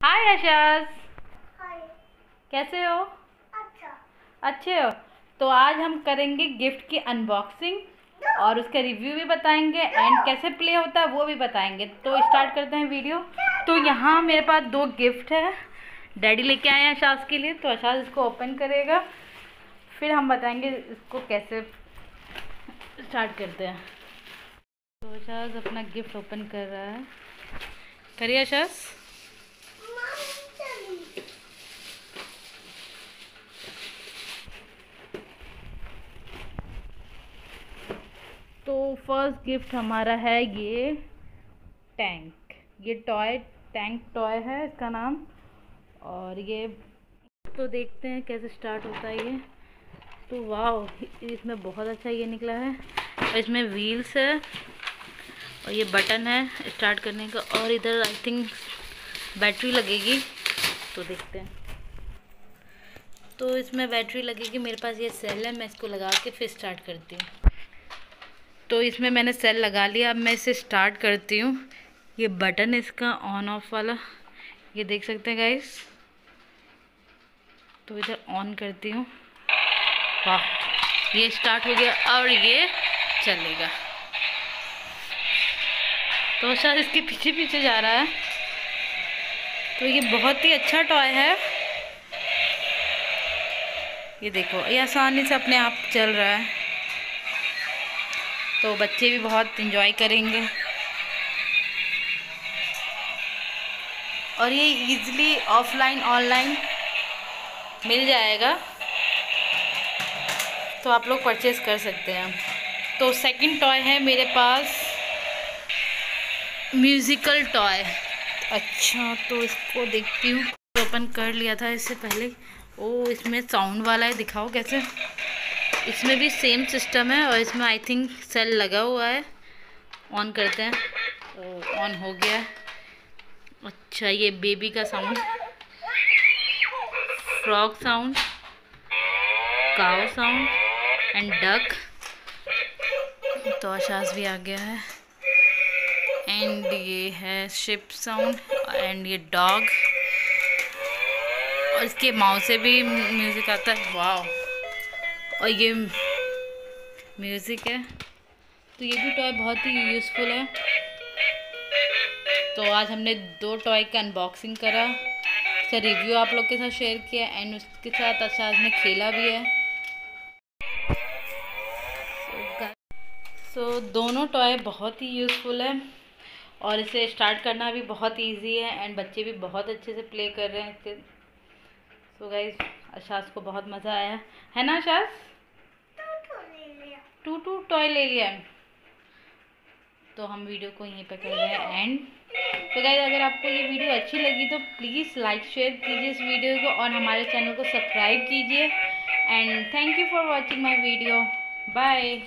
हाय हाय कैसे हो? अच्छा। अच्छे हो। तो आज हम करेंगे गिफ्ट की अनबॉक्सिंग और उसका रिव्यू भी बताएँगे एंड कैसे प्ले होता है वो भी बताएँगे। तो स्टार्ट करते हैं वीडियो तो यहाँ मेरे पास दो गिफ्ट है। डैडी लेके आए हैं आशाज के लिए तो आशाज इसको ओपन करेगा। फिर हम बताएँगे इसको कैसे स्टार्ट करते हैं। तो आशाज अपना गिफ्ट ओपन कर रहा है। करिए आशाज तो फ़र्स्ट गिफ्ट हमारा है ये टैंक ये टॉय टैंक टॉय है इसका नाम. और ये तो देखते हैं कैसे स्टार्ट होता है ये. तो वाह इसमें बहुत अच्छा ये निकला है. और इसमें व्हील्स है. और ये बटन है स्टार्ट करने का. और इधर आई थिंक बैटरी लगेगी. तो देखते हैं. तो इसमें बैटरी लगेगी. मेरे पास ये सेल है. मैं इसको लगा के फिर स्टार्ट करती हूँ. तो इसमें मैंने सेल लगा लिया। अब मैं इसे स्टार्ट करती हूँ। ये बटन इसका ऑन ऑफ़ वाला। ये देख सकते हैं गाइस तो इधर ऑन करती हूँ। वाह, ये स्टार्ट हो गया और ये चलेगा। तो शायद इसके पीछे पीछे जा रहा है। तो ये बहुत ही अच्छा टॉय है। ये देखो, ये आसानी से अपने आप चल रहा है। तो बच्चे भी बहुत इन्जॉय करेंगे। और ये इजीली ऑफलाइन ऑनलाइन मिल जाएगा। तो आप लोग परचेज कर सकते हैं। तो सेकंड टॉय है मेरे पास। म्यूज़िकल टॉय अच्छा तो इसको देखती हूँ। ओपन कर लिया था इससे पहले। ओ, इसमें साउंड वाला है, दिखाओ कैसे? इसमें भी सेम सिस्टम है और इसमें आई थिंक सेल लगा हुआ है। ऑन करते हैं। तो ऑन हो गया। अच्छा ये बेबी का sound frog sound cow sound and duck तो आशास भी आ गया है। एंड ये है शिप साउंड एंड ये डॉग और इसके माओ से भी म्यूज़िक आता है। वाह और ये म्यूज़िक है। तो ये भी टॉय बहुत ही यूज़फुल है। तो आज हमने दो टॉय का अनबॉक्सिंग करा। उसका रिव्यू आप लोग के साथ शेयर किया एंड उसके साथ अच्छा आज ने खेला भी है। सो so, दोनों टॉय बहुत ही यूज़फुल है। और इसे स्टार्ट करना भी बहुत इजी है एंड बच्चे भी बहुत अच्छे से प्ले कर रहे हैं। इसके सो गाइज़ अशास को बहुत मज़ा आया। है ना अशास? टू टॉय ले लिया। तो हम वीडियो को यहीं पर कर रहे हैं एंड तो गाइज़ अगर आपको ये वीडियो अच्छी लगी तो प्लीज़ लाइक शेयर कीजिए इस वीडियो को और हमारे चैनल को सब्सक्राइब कीजिए। And thank you for watching my video bye